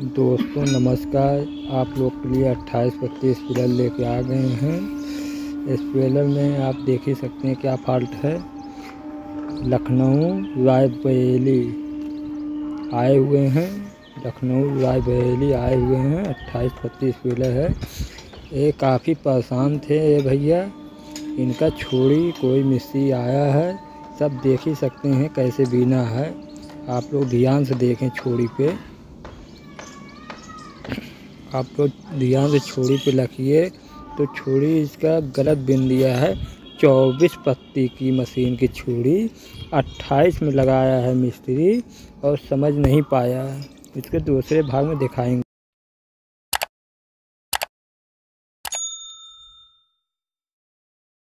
दोस्तों, नमस्कार। आप लोग के लिए 28 पत्तीस पिलर लेके आ गए हैं। इस पिलर में आप देख ही सकते हैं क्या फॉल्ट है। लखनऊ रायबरेली आए हुए हैं। लखनऊ रायबरेली आए हुए हैं। 28 बत्तीस पिलर है। ये काफ़ी परेशान थे ये भैया। इनका छोड़ी कोई मिस्त्री आया है। सब देख ही सकते हैं कैसे बीना है। आप लोग ध्यान से देखें छोड़ी पे। आप लोग ध्यान से छोड़ी पे लखिए तो छोड़ी इसका गलत बिन दिया है। चौबीस पत्ती की मशीन की छुड़ी अट्ठाईस में लगाया है मिस्त्री और समझ नहीं पाया। इसके दूसरे भाग में दिखाएँगे।